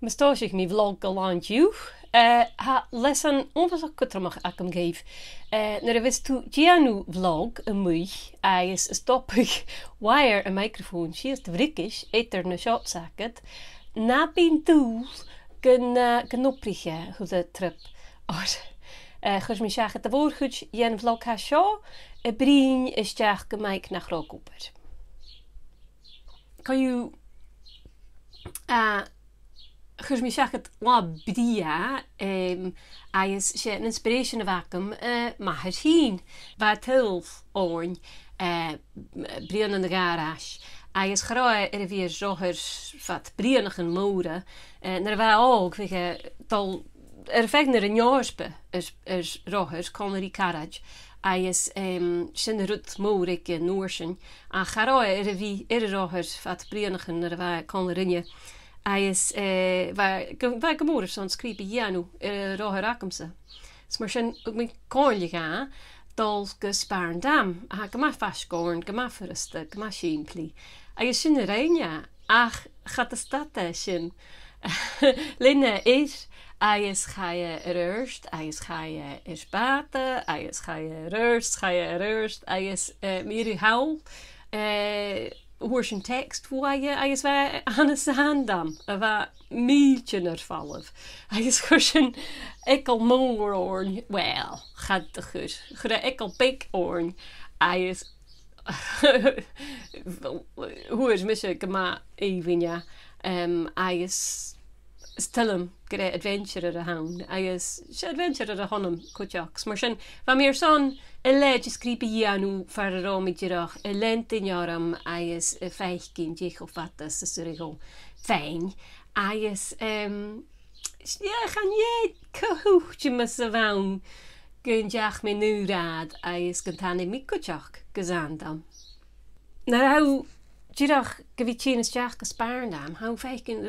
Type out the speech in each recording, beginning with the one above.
Mas ik mi vlog galant you. Uh, ha lesan onvasach kutramach ac am geif. Uh, Nar a vis tu gianu vlog a is stoppig. Wire y microphone, si is de na shop sacket, na bin dŵl gyn, uh, gyn opriche hwyd y trip. Or, uh, chwrs mi siach at y fwr chwyd jen vlog ha sio, y brin is diach gymaig nach rogwber. Kan you... Uh, chus mi seach lá bria um, a is sé an inspiration uh, mahar hín ba tilf óin brian an de garage. A is chráid ar a bhí rothir fat brianach an móra nar bheit ág fi dal ar fegnar an neáirspe is rothir conir caraj. a is um, sin rut mór ik noor sin a charáid ar a bhí ar rothir fat brianachan ar a bheith con. Is eh, bheit gomór san scríbe dhéanú ar ráthir acamsa. S mar sin mé cáinle ga dul go spáin dam a go mai feiscóin go maifarasta go mai siimplí. agus sin a réine ach chat a state sin. Linne is agus chaie rust, agus chaie is bate, agus chaie rust, chaie rust, agus uh, mé haul. hhuiir sin text bhaige agus bheith hena sa handam a bheith mítin ar fallh. agus chuir sin ical mór óin well chad a chur chu a ical big óin agus thuir mis go má éhíine um, agus stilm gyda adventure ar a hawn, agus se adventure ar a honnom cwtioch. Mar sin, fa mi'r son y le jys gribi anw far ar om i ddiroch, y lent yn ioram agus y feich gyn diech o ffatas ys yr eich o fein. Um, ie, chan ie, cyhwch jym ys y fawn gyn diach mi nŵrad agus gyntanu mi cwtioch gyzandam. Na'r haw, Dyrach, gyfi ti'n ysdiach gysbarn am, hawn feich gyn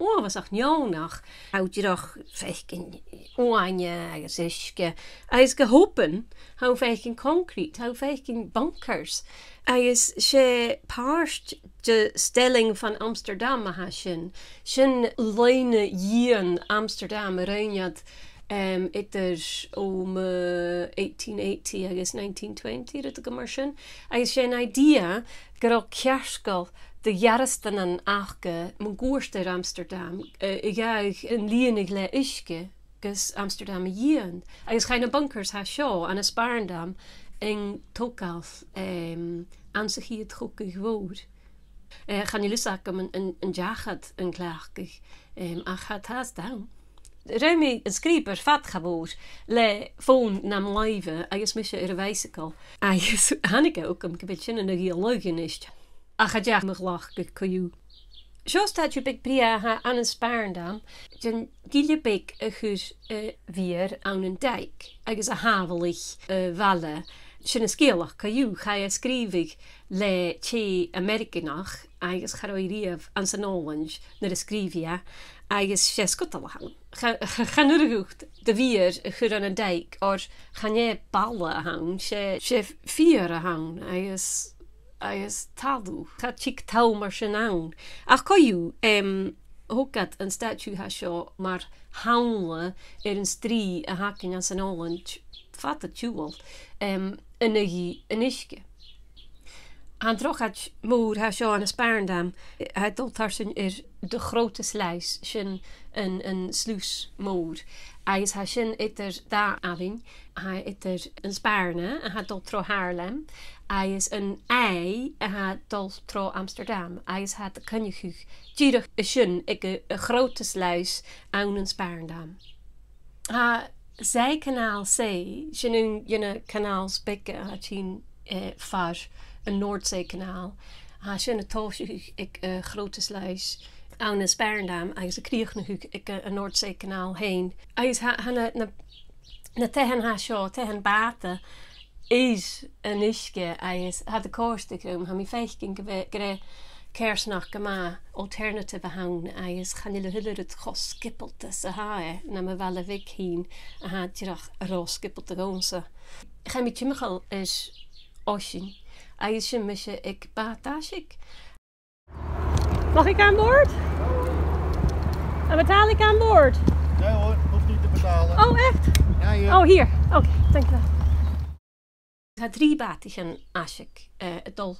óhas ach neánach áidirach fecin óhaine agus isce agus go hopen há féicin concrete, há féicin bankers. agus sé páirt de stelling van Amsterdam athe sin, sin leine dían Amsterdam a réinead, um, idir om e, uh, 1880 agus 1920 dat go mar sin. Agus sé idea gur al cearsscoil dejarrastan an aachge man goerste Amsterdam eh, jaag een lienig le iske gus Amsterdam hien. agus chine bunkers ha seo an a Spaarendam eng tokaaf um, ehm, anse hi het goke gewood. Uh, eh, gaan jullie zakken een jaagad een klaagkig um, a gaat haast down. Réimi an scríper fat gabór le fón na maive agus mis se ar er a weisseá. agus hannigige ook am gobil sinna a í loginist. a chadeach me lach go coú. Sjóstaat je big bria ha aan een spaarndam, den giele big a goed weer aan een dijk, agus a havelig valle. Sin is skeelach kajú cha a skrifig le té Amerikanach agus char riamh an san Nolange na a skrifia agus sé scotalhan. Chanúgucht de vír chur an a deik or chané balle a hang sé sé fi a hang agus talú Tá si tá mar sin ná. Ach coú um, hogad an statú ha seo mar hále ar an strí a hakin an san Áland fat a túúal um, in in iske. An drochad mór ha seo an a Sparendam het doltar sin ir de grote slijs sin een, een sluis mór. Agus ha sin itter da avin, ha itter een Sparne en ha dol tro Haarlem. Agus een ei en ha dol tro Amsterdam. Agus ha de kunjechuch. Dierig is ik een grote sluis aan een Sparendam. Ha zijkanaal C, sin een jenne kanaals bekke ha tien eh, far een Noordzeekanaal. Ha sin een toosje ik uh, grote sluis. aan een Sparendam agus a kríochnahuiig ag an Noordseekanaal héin. Agus hanna na, na tehan ha seo tehan bate is an iske agus had de cóstegrum ha mi féichgin go gré kersnach go ma alternative a haun agus chanile hulle het choskippelte sa hae na me well vi hín a ha tirach aráskippelte gose. Cha mi timmechal is osin agus sin me se ik batasik. Mag ik aan boord? betaal ik aan boord? Nee hoor, hoeft niet te betalen. Oh, echt? Ja, hier. Oh, hier. Oké, dankjewel. Tá drí batichen asik uh, eh, dol uh,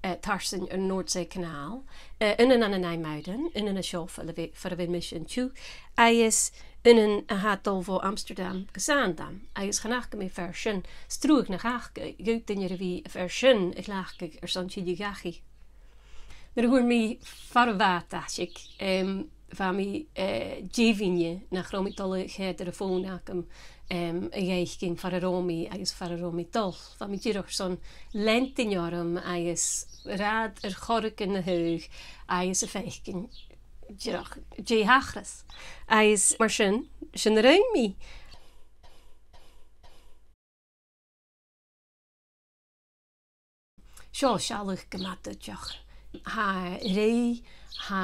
eh, tarsin ar Noordzee kanaal uh, eh, innen an an Nijmuiden innen a seo far a vi mission tú a is innen a ha dol vo Amsterdam gezaandam a is ganachke mé ver sin stroeg nach aachke go dinne wie a ver sin ag laachke ar san si gachi. Na hoer mi farwaat asik. Um, bheitmi déhíine eh, na chromitdullle chéad ar a fónacham um, a dhéich cin farróí agus farróí dul. Tá mi ddíoch son lentinarm agus rád ar choricin na thuúg agus a féicin dé hachras. Agus mar sin sin na réimí. Seo seach gomata deach. Ha rei, ha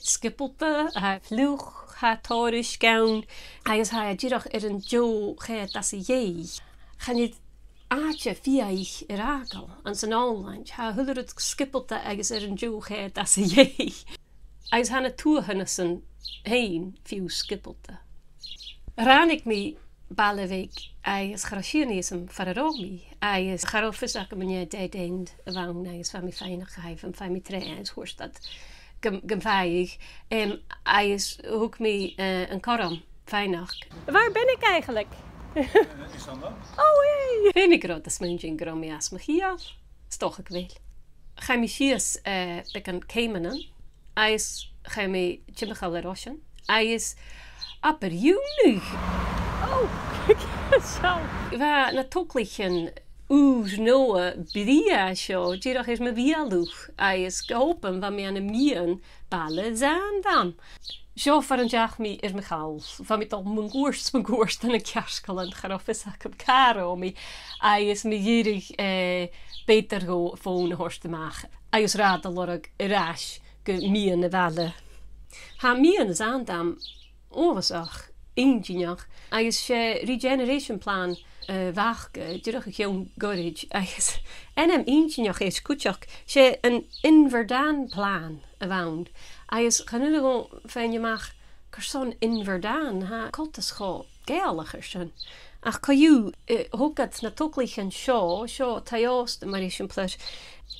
skippelta, ha flwch, ha tóris gawn, agus ha dyrach ar er an jo che das i ei. Chanid aatje via ich Irakel an zijn online. Ha huller het skippelte agus er een joogheid dat ze je. Agus hanne toehunnissen heen view skippelte. Raan ik mi balleweek agus charisianism far a romi agus charofis ac am mne de deind a bhain agus fa mi feinach gaif an fa mi tre gemvaig. En hij is ook mee uh, een karam. Fijnach. Waar ben ik eigenlijk? Is dan dan? Oh, hey. Ben ik groot als mijn jing grom jas me hier. Stoch ik wel. Ga me chies uh, bekan Caymanen. Hij is ga me chimichal rosjen. Hij is upper Oh, zo. Waar na toklichen ús nóa bria seo ddíach is me bhíalúch a is gopen van mé an mían balle zandam. Seo far an deach mí is me chaal, Fa mit al mun goers man goerst an a ceaskal an charofis a op karo mi a is me dhérig eh, beter go fóna horsteach. A is rad a lorug ras go mían na valle. Ha mían is aandam óvasach, ingineach, a is sé regeneration plan, uh, waachke Dúach a cheún goid agus enm intineach ééis kuteach sé an inverdaan plán a bhain. agus gan go féinneach gur son inverdaan ha koltas cho géalacher sin. Ach caú hogad na tolichen seo seo taást mar sin plus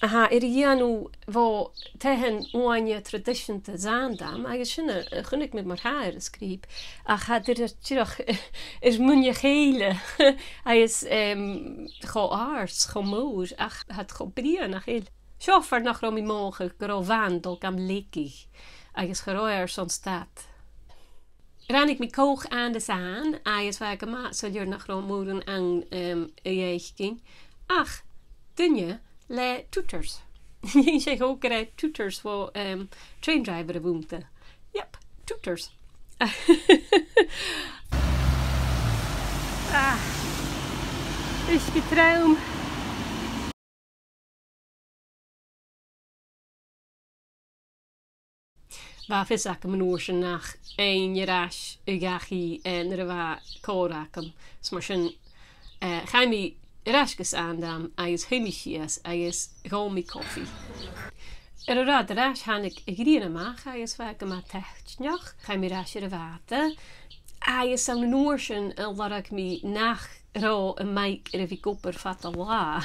Aha er dhéanú bh tehan óhaine tradiisianta zandam agus sinna chunig mit mar háir a scríb a cha tíach is munne chéile a is cho ás cho mór ach het go brían nach héil. Seofar nach rom í móge go bhhandal gam lekiig agus choráir son staat. Ran ik mi koog aan de zaan, agus waar gemaakt zo duur nach rommoeren aan um, ging. Ach, dunje, le tutors. Hí sé ook ré tutors voor um, traindriver a búnta. Yep, tutors. ah. Is getraum. Vis ik een oorse nach een jeras u gachi en er wa korakem. Smarschen uh, ga mi rasgus aandam agus huimiisias agus romi koffie. Er ra de ras hannig i grían amach agus fe go ma techtneach cha mi rasir a vate. Agus an noorsen an larach mi nach rá a meik er a vi gopper fat a lá.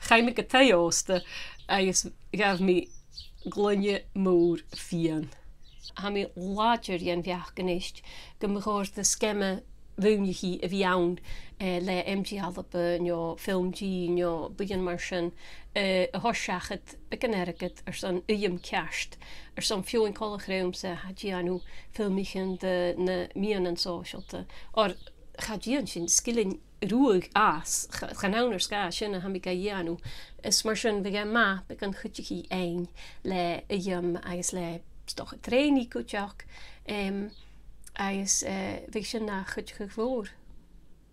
Chaim go taóste agus gaf mi glunne mór fian. Ha mi láger jen viach ganist go me goir de skemme bhúneí a bhí ann uh, le MG alpa nó filmdí nó buan mar sin uh, a thoseachad beganéragad ar san uim ceist ar san fiúin chochréimsa hadíanú filmichan de na mían an sóisialta or chadían sin skillin roeig aas gaan naner ska sinnne ha ik jaanú is mar sin vi ma be an chutjeí ein le jum agus le stoch trainí koteach agus e, vi sin na chutje voor.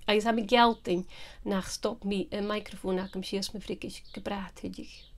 Agus ha ik gelding nach stop mi een microfoon nach om sies me frikis gebraat hudig.